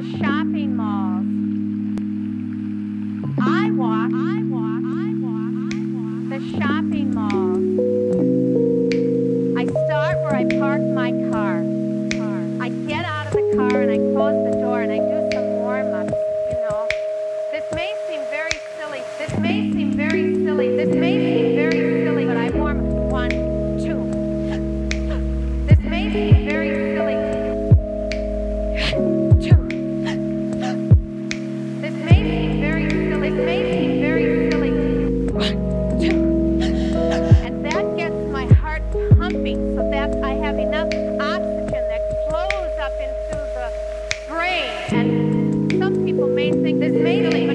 the shopping malls. I walk, I walk, I walk, I walk the shopping malls. I start where I park my car. I get out of the car and I close the door and I do some warm ups. You know, this may seem very silly. This may seem very silly. This may seem very silly, but I warm up. one, two. This may seem very silly. This may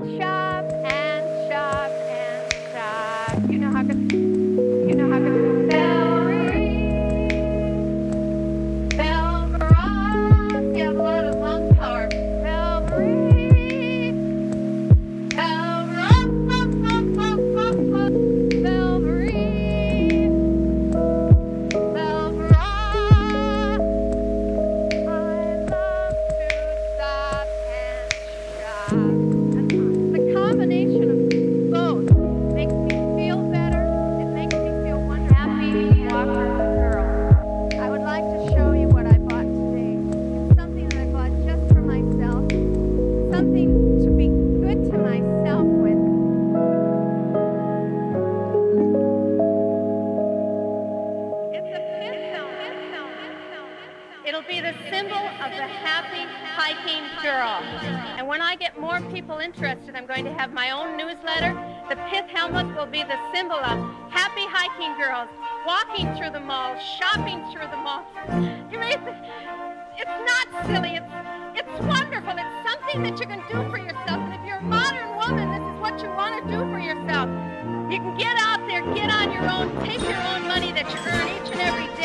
and of the happy hiking girl. And when I get more people interested, I'm going to have my own newsletter. The pith helmet will be the symbol of happy hiking girls, walking through the mall, shopping through the mall. You may it's not silly. It's it's wonderful. It's something that you can do for yourself. And if you're a modern woman, this is what you want to do for yourself. You can get out there, get on your own, take your own money that you earn